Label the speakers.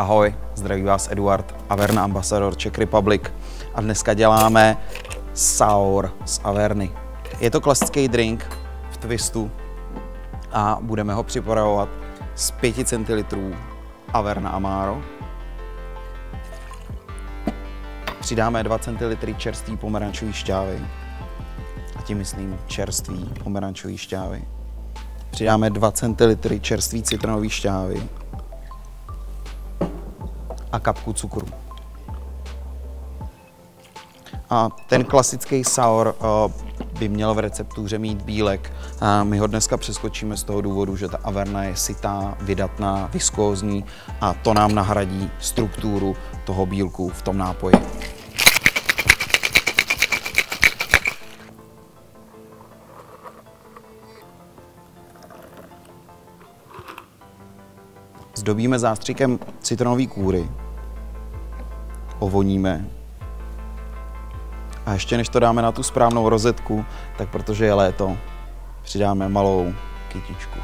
Speaker 1: Ahoj, zdraví vás Eduard, Averna Ambassador Czech Republic a dneska děláme Sour z Averny. Je to klasický drink v twistu a budeme ho připravovat z 5 centilitrů Averna Amaro. Přidáme 2 centilitry čerstvý pomerančový šťávy, a tím myslím čerstvý pomerančový šťávy. Přidáme 2 centilitry čerstvý citronový šťávy, a kapku cukru. A ten klasický sour uh, by měl v receptuře mít bílek. A my ho dneska přeskočíme z toho důvodu, že ta averna je sytá, vydatná, viskózní a to nám nahradí strukturu toho bílku v tom nápoji. Zdobíme zástřikem citronové kůry. Ovoníme. A ještě než to dáme na tu správnou rozetku, tak protože je léto, přidáme malou kytičku.